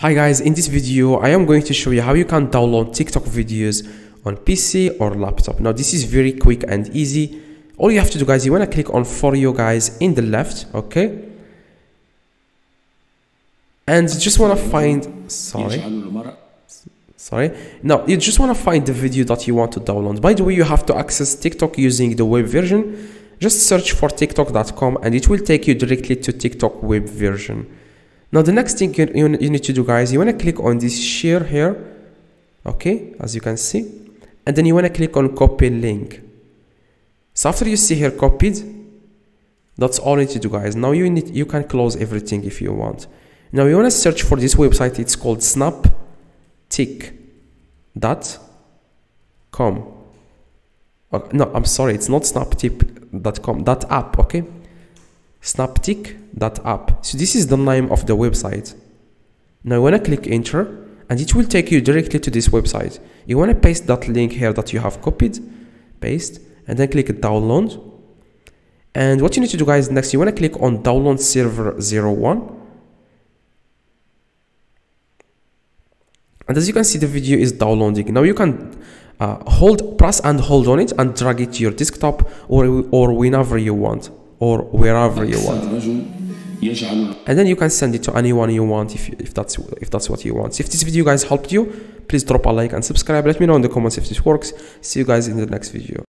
Hi guys, in this video I am going to show you how you can download TikTok videos on PC or laptop. Now this is very quick and easy. All you have to do guys, you want to click on for you guys in the left, okay? And you just want to find, sorry, sorry. Now you just want to find the video that you want to download. By the way, you have to access TikTok using the web version. Just search for tiktok.com and it will take you directly to TikTok web version. Now the next thing you, you, need to do guys, you want to click on this share here, okay, as you can see, and then you want to click on copy link. So after you see here copied, that's all you need to do guys. Now you need you can close everything if you want. Now you want to search for this website, it's called snaptik.com. Uh, no, I'm sorry, it's not snaptik.com, that app, okay? snaptik.app. So this is the name of the website. Now you want to click enter and it will take you directly to this website. You want to paste that link here that you have copied, paste, and then click download. And what you need to do guys next, you want to click on download server 01. And as you can see, the video is downloading. Now you can uh, hold, press and hold on it and drag it to your desktop or, or whenever you want or wherever you want. And then you can send it to anyone you want if, if that's if that's what you want. If this video guys helped you please drop a like and subscribe. Let me know in the comments if this works. See you guys in the next video